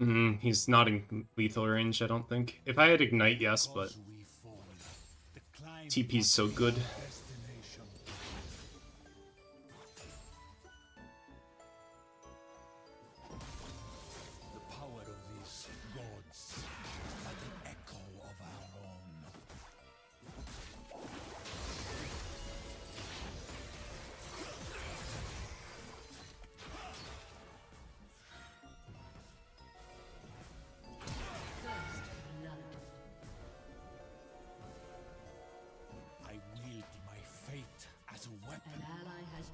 Mm, he's not in lethal range, I don't think. If I had Ignite, yes, but TP's so good.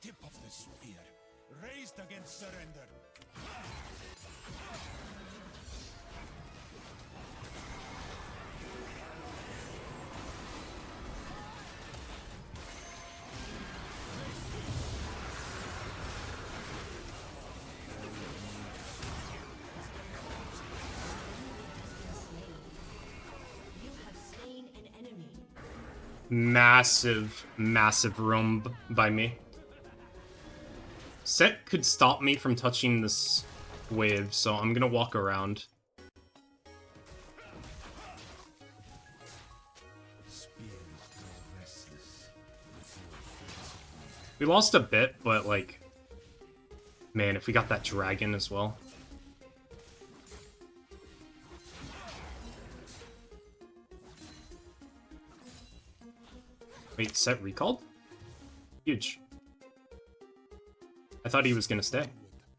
tip of the spear, raised against surrender. massive, massive room by me. Sett could stop me from touching this wave, so I'm gonna walk around. We lost a bit, but like... Man, if we got that dragon as well. Wait, Sett recalled? Huge. I thought he was gonna stay.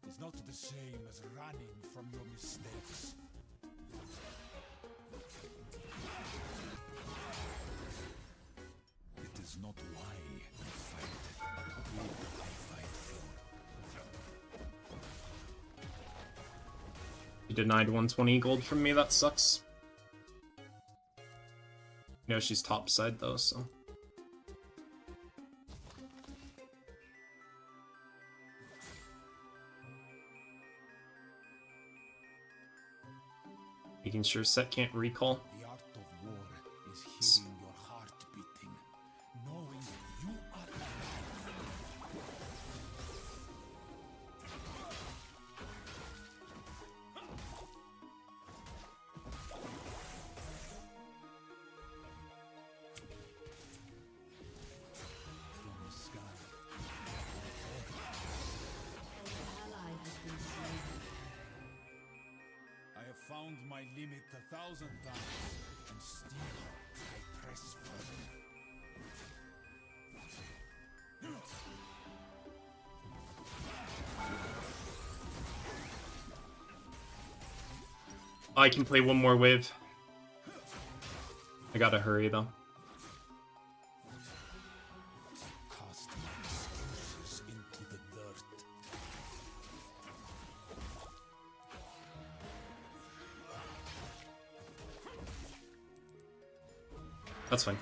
It's not the same as running from your mistakes. It is not why I fight, but who I fight for. You denied 120 gold from me, that sucks. You know she's top side though, so... Making sure Sett can't recall. I can play one more wave. I gotta hurry though. That's fine.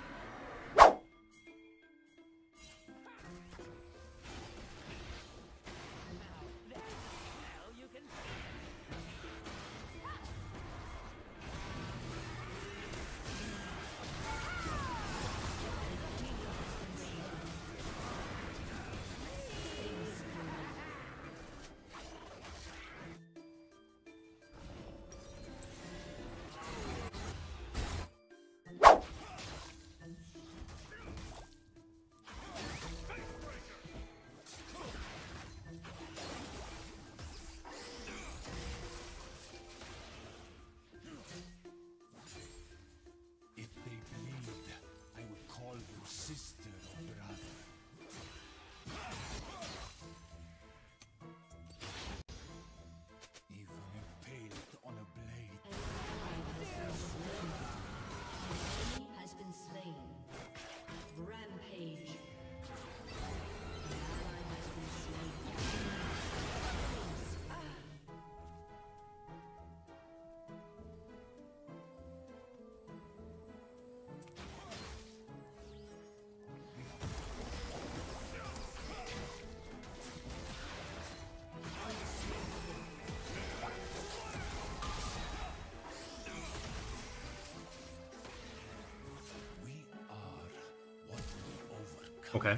Okay.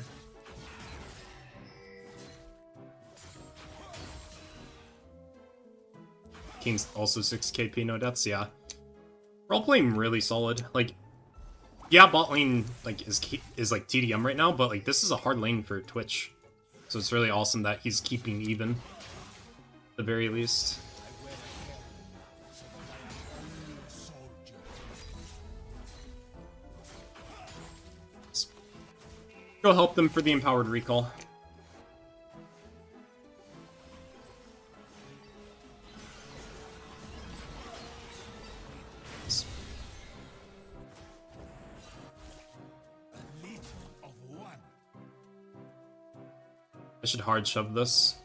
King's also 6 KP, no deaths, yeah. Role playing really solid. Like, yeah, bot lane like is is like TDM right now, but like this is a hard lane for Twitch, so it's really awesome that he's keeping even, the very least. Go help them for the empowered recall. I should hard shove this.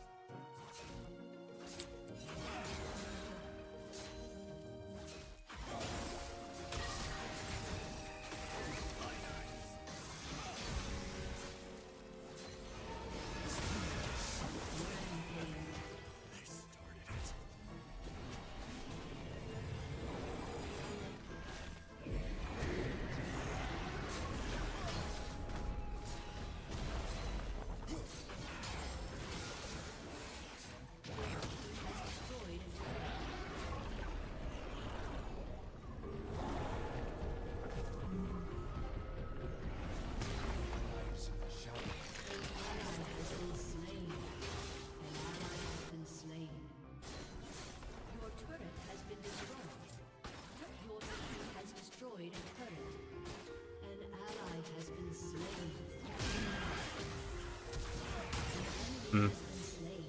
Mm. Slain.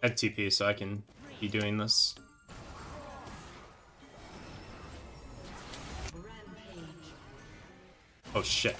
I have TP, so I can be doing this. Oh shit.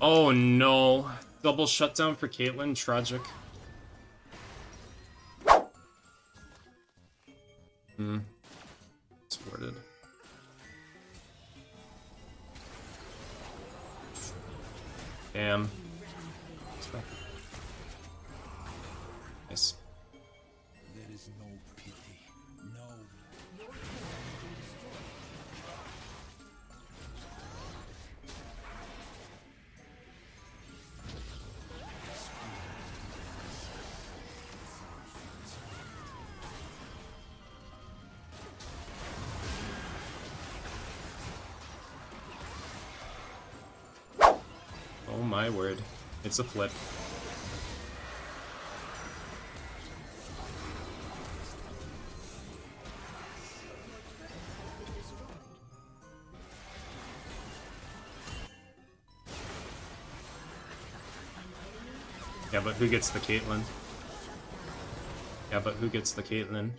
Oh no. Double shutdown for Caitlyn, tragic. My word. It's a flip. Yeah, but who gets the Caitlyn? Yeah, but who gets the Caitlyn?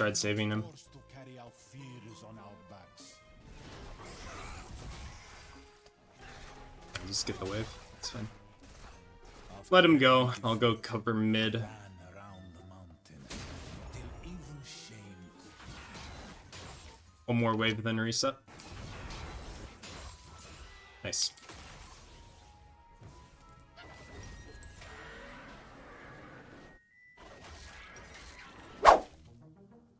Tried saving him. forced to carry out fears on our backs. Just get the wave. It's fine. Let him go. I'll go cover mid. Ran around the mountain till even shame One more wave, then reset. Nice.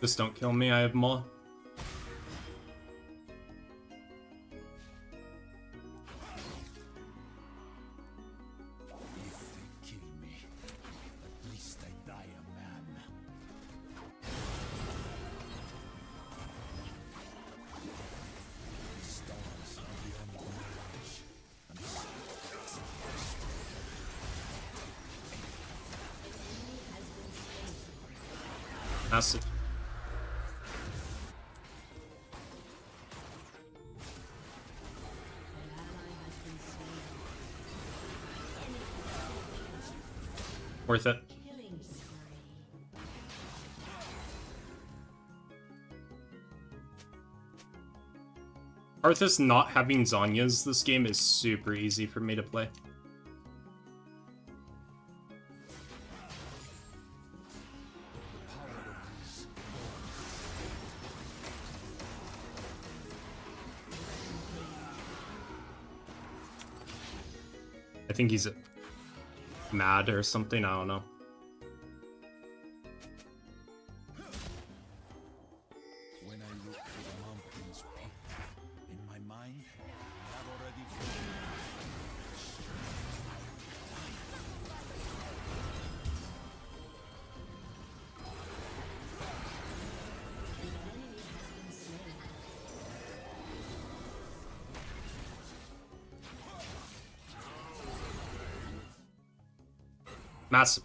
Just don't kill me, I have Maw. Worth it. Karthus not having Zhonya's this game is super easy for me to play. I think he's mad or something, I don't know. Massive.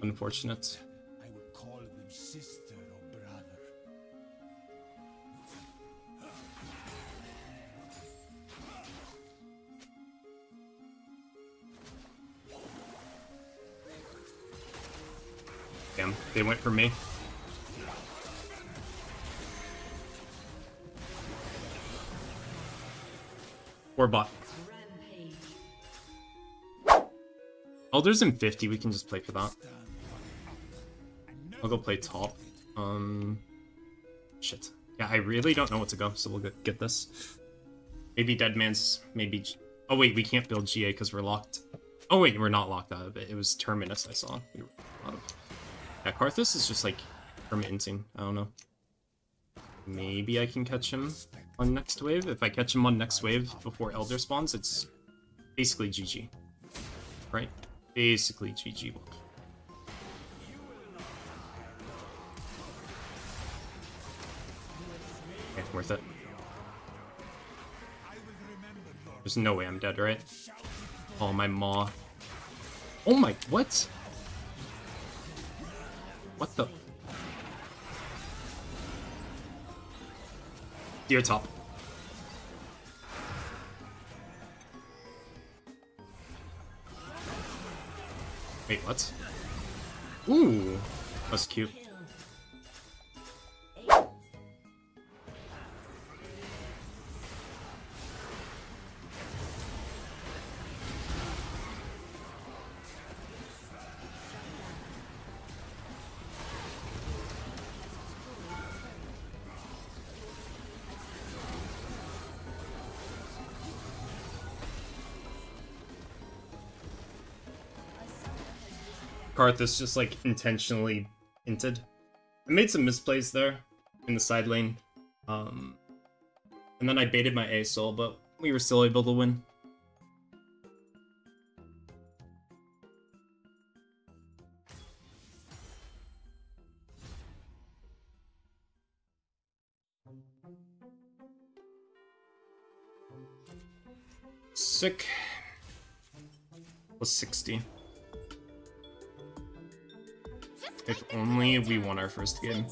Unfortunate. I would call them sister or brother. Damn, they went for me. Or bot. Elders in 50, we can just play for that. I'll go play top. Um, shit. Yeah, I really don't know what to go, so we'll get, this. Maybe Deadman's, maybe... Oh wait, we can't build GA because we're locked. Oh wait, we're not locked out of it. It was Terminus I saw. We were out of... Yeah, Karthus is just like permitting. I don't know. Maybe I can catch him on next wave. If I catch him on next wave before Elder spawns, it's basically GG. Right? Basically GG. Okay, worth it. There's no way I'm dead, right? Oh, my maw. Oh my, what? What the? Deer top. Wait, what? Ooh, that's cute. Karthus just like intentionally hinted. I made some misplays there in the side lane. Um, and then I baited my A soul, but we were still able to win. Sick. Was 60. If only we won our first game.